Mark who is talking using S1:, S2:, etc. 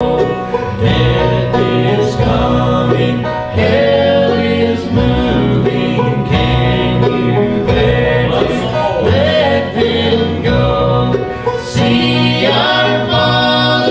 S1: Death is coming.